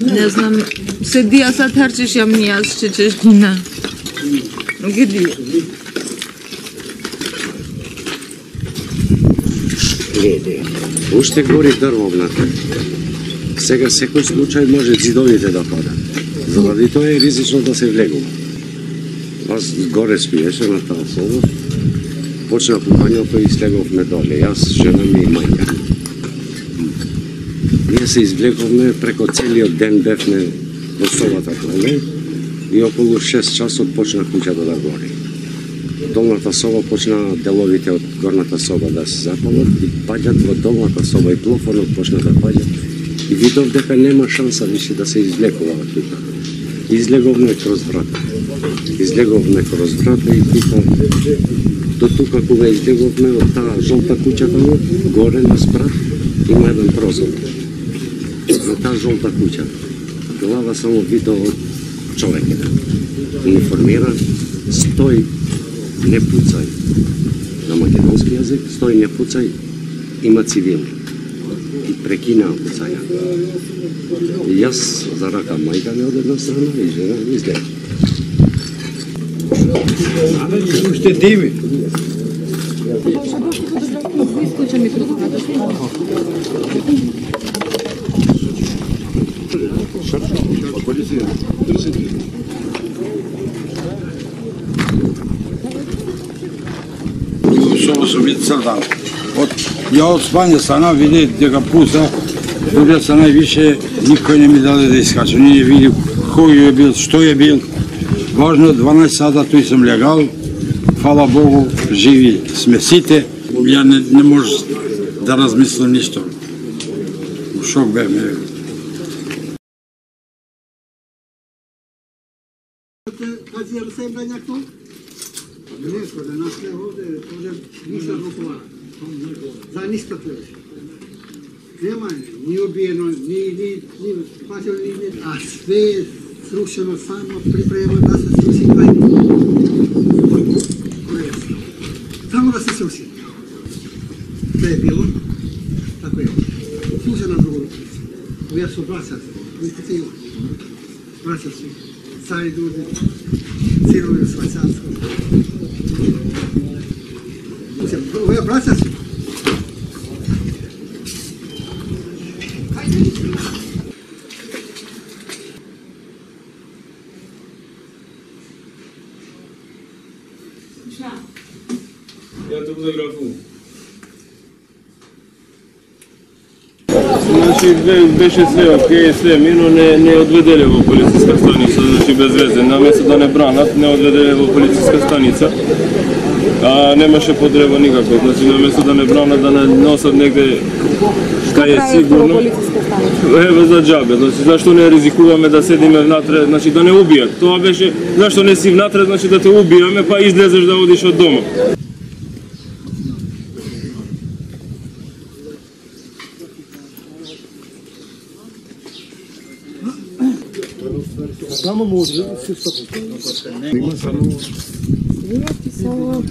Не знам, седи а сад харчиш јам ни јас че чештина. Но ги Гледе, уште гори дрво внатре. Сега секој случај може зидовите да падат. Заради тоа е ризично да се влегува. Аз горе спиеше на таа соба, почна купањето и слеговме доле. Јас, жена ми и мајка. Ние се извлековме преко целиот ден бевме во собата доле и околу 6 часот почна куќата да, да гори. Долната соба почна деловите од горната соба да се запалат и паѓат во долната соба и плофонот почна да паѓа. И видов дека нема шанса више да се извлекува тука. Излеговме кроз врата. Излеговме кроз врата и тука до тука кога излеговме од таа жолта куќа таму, горе на спрат, има еден прозор. На таа жолта куќа. Глава само видов од човек еден. Униформиран, не пуцај. На македонски јазик, стој, не пуцај, има цивилни. И прекинаа пуцања. И јас за рака мајка ми од една страна и жена ми изгледа. Уште дими. Што сум вид цртал. Од ја од спање сана види дека да пуса, добија се највише, никој не ми даде да искачам. Ние види кој е бил, што е бил. Важно 12 сата тој сум легал. Фала Богу, живи сме сите. Ја не, не може да размислам ништо. У шок бевме. Kazi yarısı ben yaktım. Ne sonra nasıl oldu? Hocam ništa rukovara. Za ništa to još. Nema, ni ubijeno, ni, ni, ni spašeno, ni, ni, a sve je srušeno samo priprema da se sruši taj Samo da se sruši. To je bilo, tako je. Služe na drugu ruku. Ja su braćaci, vidite ti braćaci, stari ljudi, sinovi u Švajcarsku. Ovo je braćaci. Ја те фотографувам. Значи бе- беше све окей, све мино, не не одведеле во полициска станица, значи без везе. Наместо да не бранат, не одведеле во полициска станица. А немаше потреба никако, значи наместо да не бранат, да не носат негде кај е сигурно. Еве за џабе, значи зашто не ризикуваме да седиме внатре, значи да не убијат. Тоа беше зашто не си внатре, значи да те убијаме, па излезеш да одиш од дома. Samo može, sve što. Само Я писала